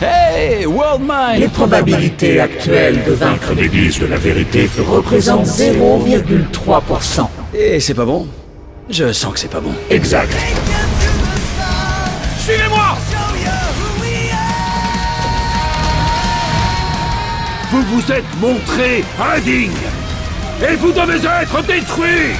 Hey, World Mind Les probabilités actuelles de vaincre l'église de la vérité représentent 0,3%. Et c'est pas bon Je sens que c'est pas bon. Exact. Suivez-moi Vous vous êtes montré indigne Et vous devez être détruit